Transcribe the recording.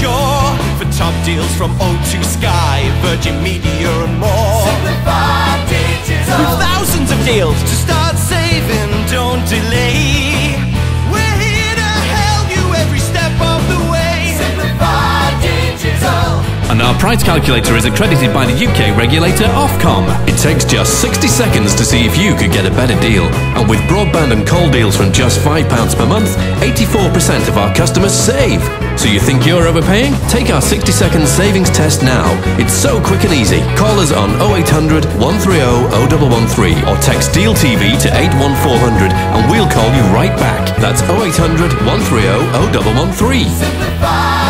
shore for top deals from O2 Sky, Virgin Media, and more. Simplify digital. With thousands of deals to start saving, don't delay. Our price calculator is accredited by the UK regulator Ofcom. It takes just 60 seconds to see if you could get a better deal. And with broadband and call deals from just £5 per month, 84% of our customers save. So you think you're overpaying? Take our 60 second savings test now. It's so quick and easy. Call us on 0800 130 0113 or text Deal TV to 81400 and we'll call you right back. That's 0800 130 0113. Simplify